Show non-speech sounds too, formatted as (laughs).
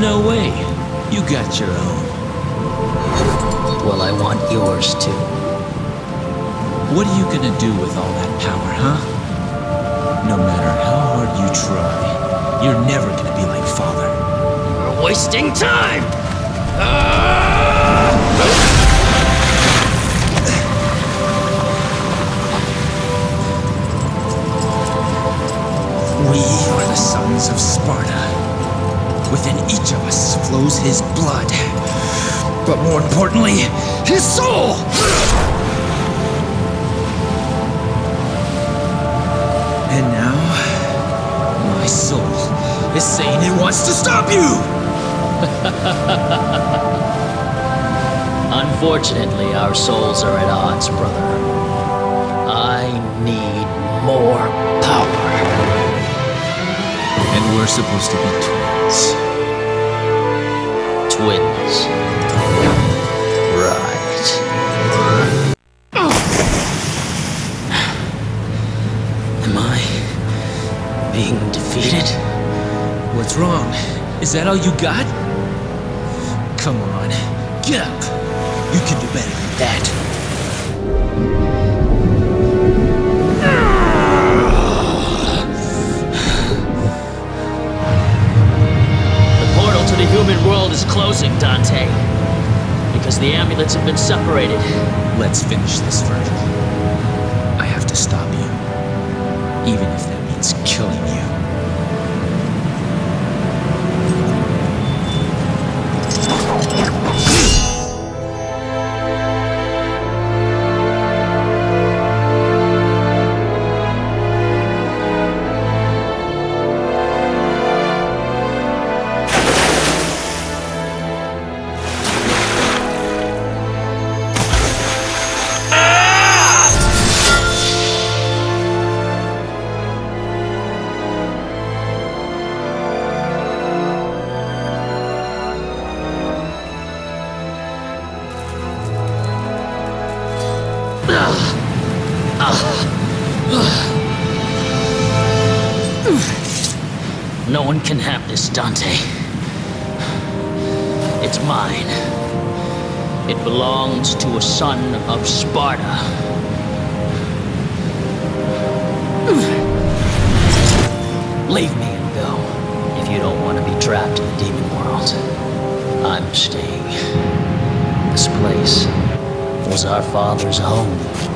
No way. You got your own. Well, I want yours too. What are you gonna do with all that power, huh? No matter how hard you try, you're never gonna be like father. We're wasting time! We are the sons of Sparda. Within each of us flows his blood. But more importantly, his soul! And now, my soul is saying it wants to stop you! (laughs) Unfortunately, our souls are at odds, brother. I need more power. We're supposed to be twins. Twins. Right. Am I being defeated? What's wrong? Is that all you got? Come on, get up. You can do better than that. Dante. Because the amulets have been separated. Let's finish this, Virgil. I have to stop you. Even if that means killing you. No one can have this, Dante. It's mine. It belongs to a son of Sparda. Leave me and go if you don't want to be trapped in the demon world. I'm staying. This place was our father's home.